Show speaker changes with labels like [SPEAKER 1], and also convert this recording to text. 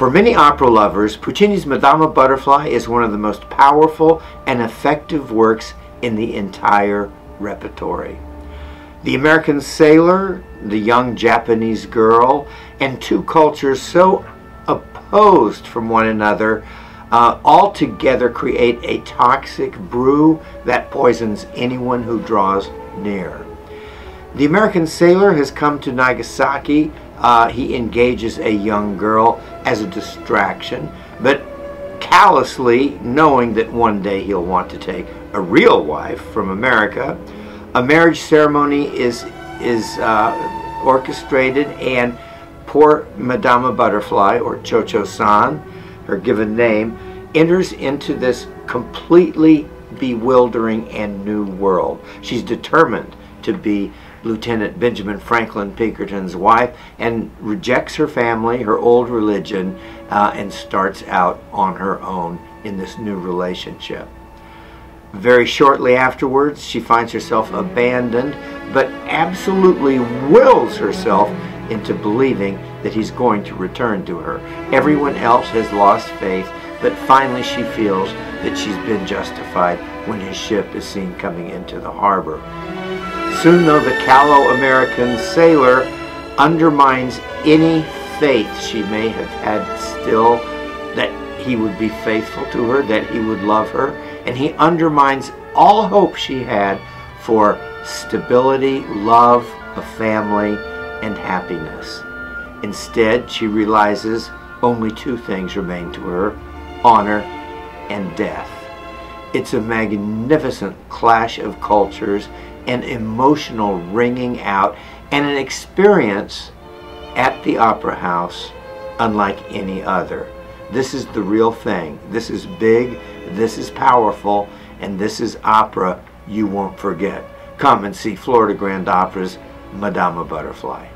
[SPEAKER 1] For many opera lovers, Puccini's Madama Butterfly is one of the most powerful and effective works in the entire repertory. The American sailor, the young Japanese girl, and two cultures so opposed from one another uh, all together create a toxic brew that poisons anyone who draws near. The American sailor has come to Nagasaki. Uh, he engages a young girl as a distraction, but callously, knowing that one day he'll want to take a real wife from America, a marriage ceremony is is uh, orchestrated, and poor Madama Butterfly, or Cho-Cho-san, her given name, enters into this completely bewildering and new world. She's determined to be Lieutenant Benjamin Franklin Pinkerton's wife and rejects her family, her old religion, uh, and starts out on her own in this new relationship. Very shortly afterwards, she finds herself abandoned, but absolutely wills herself into believing that he's going to return to her. Everyone else has lost faith, but finally she feels that she's been justified when his ship is seen coming into the harbor. Soon, though, the callow American sailor undermines any faith she may have had still that he would be faithful to her, that he would love her, and he undermines all hope she had for stability, love, a family, and happiness. Instead, she realizes only two things remain to her honor and death. It's a magnificent clash of cultures, an emotional ringing out, and an experience at the Opera House unlike any other. This is the real thing. This is big, this is powerful, and this is opera you won't forget. Come and see Florida Grand Opera's Madama Butterfly.